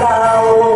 now.